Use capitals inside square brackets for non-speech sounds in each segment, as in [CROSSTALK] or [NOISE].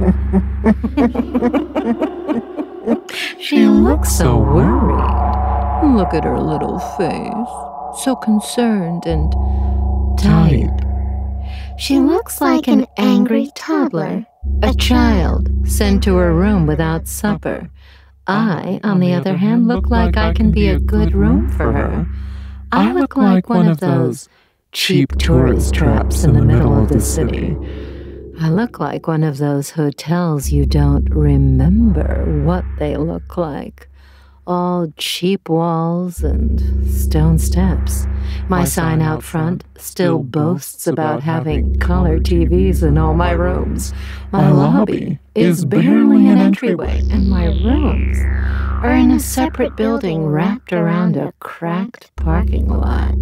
[LAUGHS] She looks so worried. Look at her little face. So concerned and tired. She looks like an angry toddler, a child sent to her room without supper. I, on the other hand, look like I can be a good room for her. I look like one of those cheap tourist traps in the middle of the city. I look like one of those hotels you don't remember what they look like. All cheap walls and stone steps. My sign out front still boasts about having color TVs in all my rooms. My lobby is barely an entryway, and my rooms are in a separate building wrapped around a cracked parking lot.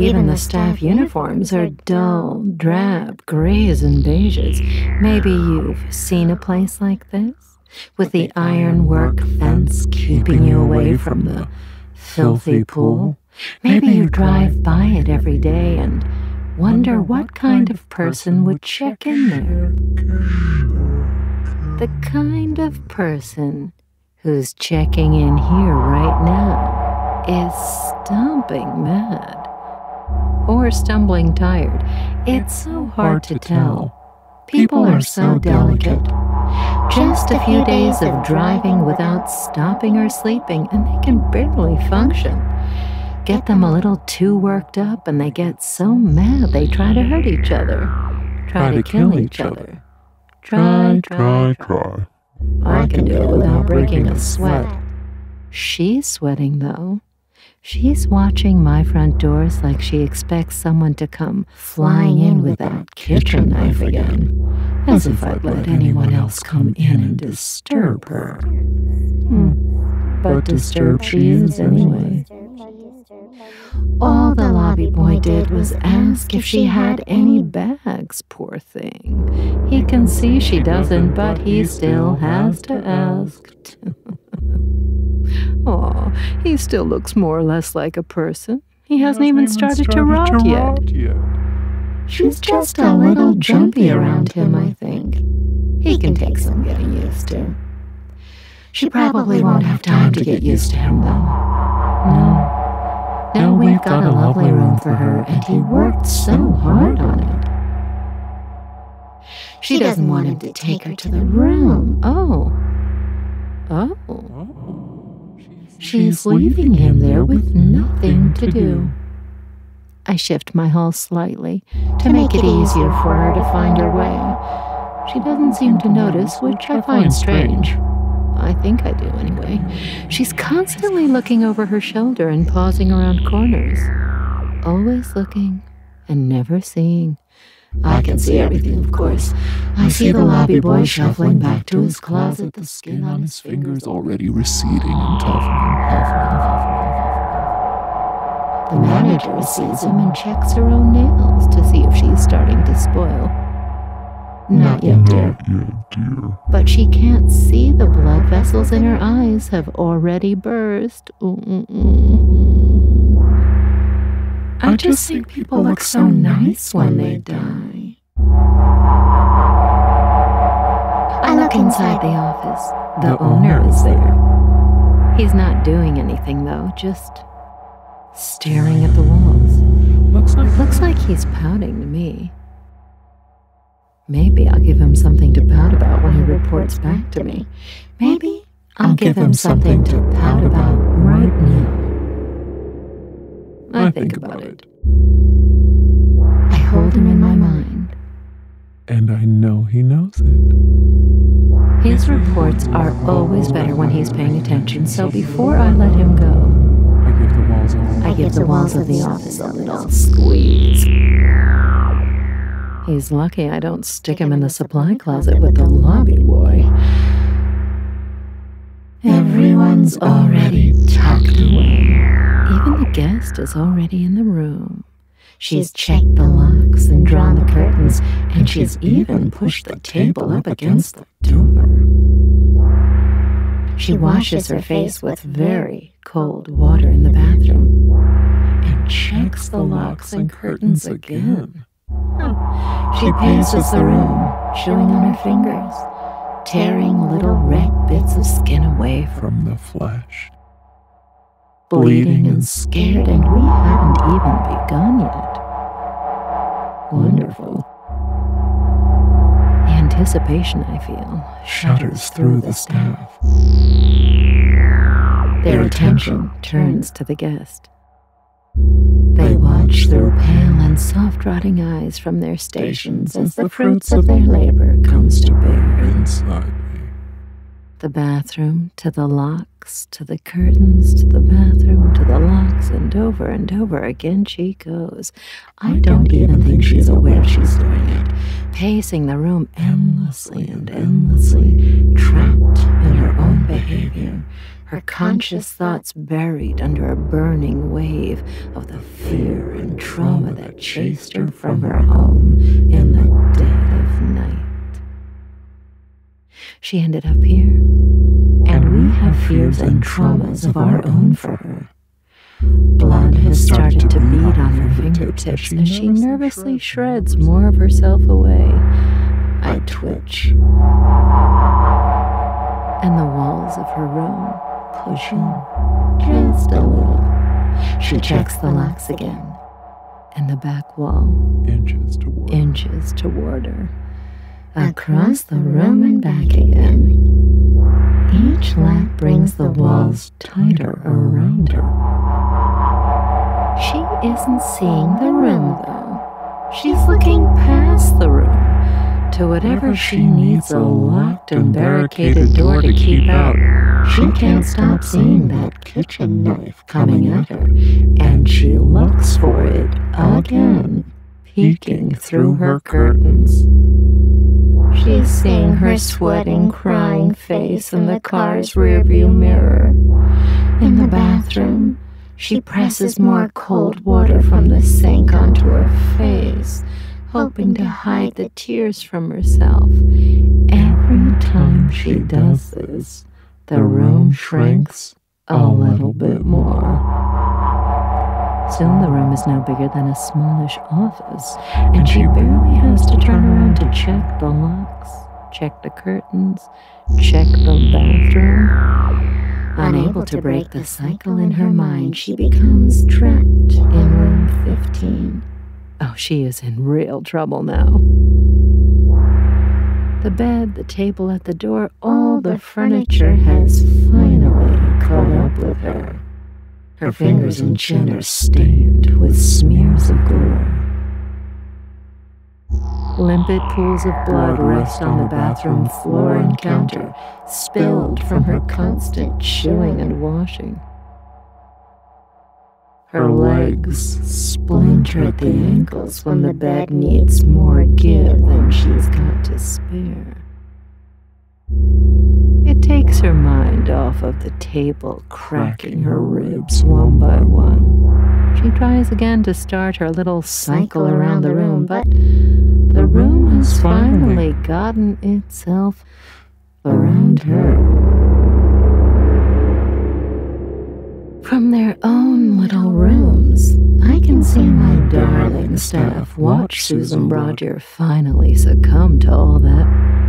Even the staff uniforms are dull, drab grays and beiges. Maybe [SIGHS] you've seen a place like this? With the ironwork fence keeping you away from the filthy pool? Maybe you drive by it every day and wonder what kind of person would check in there. The kind of person who's checking in here right now is stomping mad or stumbling tired. It's so hard to tell. People are so delicate. Just a few days of driving without stopping or sleeping, and they can barely function. Get them a little too worked up, and they get so mad they try to hurt each other, try, to, kill, each other. Try, try, try. I can do it without breaking a sweat. She's sweating, though. She's watching my front doors like she expects someone to come flying in with that kitchen knife again, as if I'd let anyone else come in and disturb her. Hmm. But disturbed she is anyway. All the lobby boy did was ask if she had any bags, poor thing. He can see she doesn't, but he still has to ask. [LAUGHS] Oh, he still looks more or less like a person. He hasn't even started, to rot yet. She's just a little jumpy around him, I think. He can take some getting used to. She probably won't have time to get used to him, though. No. Now we've got a lovely room for her, and he worked so hard on it. She doesn't want him to take her to the room. Oh. Oh. She's leaving him there with nothing to do. I shift my hull slightly to make it easier for her to find her way. She doesn't seem to notice, which I find strange. I think I do anyway. She's constantly looking over her shoulder and pausing around corners. Always looking and never seeing. I can see everything, of course. I see the lobby boy shuffling back to his closet, the skin on his fingers already receding and toughening, toughening, toughening. The manager sees him and checks her own nails to see if she's starting to spoil. Not yet, dear. Not yet, dear. But she can't see the blood vessels in her eyes have already burst. Mm-mm-mm. I just think people look so nice when they die. I look inside the office. The owner is there. He's not doing anything though, just staring at the walls. Looks like Looks like he's pouting to me. Maybe I'll give him something to pout about when he reports back to me. Maybe I'll give him something to pout about right now. I think about it. I hold him in my mind. And I know he knows it. His reports are always better when he's paying attention, so before I let him go, I give the walls a I give the walls of the office a little squeeze. He's lucky I don't stick him in the supply closet with the lobby boy. Everyone's already tucked away. Guest is already in the room. She's checked the locks and drawn the curtains, and she's even pushed the table up against the door. She washes her face with very cold water in the bathroom and checks the locks and curtains again. She paces the room, chewing on her fingers, tearing little red bits of skin away From the flesh. Bleeding and scared, and we haven't even begun yet. Wonderful. The anticipation I feel Shudders through the staff. Their attention turns to the guest. They watch through pale and soft rotting eyes from their stations as the fruits of their labor comes to bear. Inside. The bathroom, to the locks, to the curtains, to the bathroom, to the locks, and over and over again she goes. I don't even think she's aware she's doing it, pacing the room endlessly and endlessly, trapped in her own behavior, her conscious thoughts buried under a burning wave of the fear and trauma that chased her from her home She ended up here, and we have fears and traumas of our own for her. Blood has started to bead on her fingertips as she nervously shreds more of herself away. I twitch, and the walls of her room push in hmm. just a little. She checks the locks again, and the back wall Inches toward. inches toward her. Across the room and back again. Each lap brings the walls tighter around her. She isn't seeing the room, though. She's looking past the room to whatever she needs a locked and barricaded door to keep out. She can't stop seeing that kitchen knife coming at her, and she looks for it again, peeking through her curtains. She's seeing her sweating, crying face in the car's rearview mirror. In the bathroom, she presses more cold water from the sink onto her face, hoping to hide the tears from herself. Every time she does this, the room shrinks a little bit more. Soon the room is now bigger than a smallish office, and she barely has to turn around to check the locks, check the curtains, check the bathroom. Unable to break the cycle in her mind, she becomes trapped in room 15. Oh, she is in real trouble now. The bed, the table at the door, all the furniture has finally caught up with her. Her fingers and chin are stained with smears of gore. Limpid pools of blood rest on the bathroom floor and counter, spilled from her constant chewing and washing. Her legs splinter at the ankles when the bed needs more give than she's got to spare. It takes her mind off of the table, cracking her ribs one by one. She tries again to start her little cycle around the room, but the room has finally gotten itself around her. From their own little rooms, I can see my darling staff. Watch Susan Broduer finally succumb to all that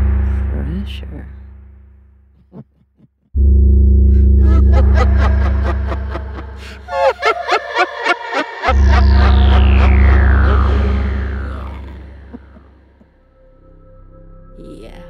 Yeah.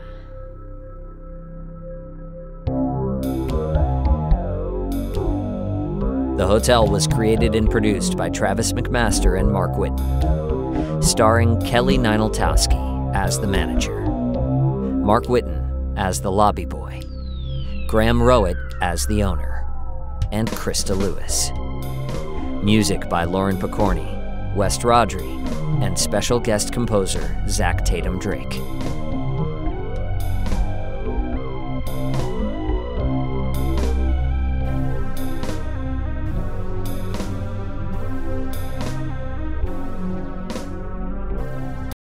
The Hotel was created and produced by Travis McMaster and Mark Whitten, starring Kelly Nineltowski as the manager, Mark Whitten as the lobby boy, Graham Rowett as the owner, and Christa Lewis. Music by Lauren Picorni, West Rodri, and special guest composer Zach Tatum Drake.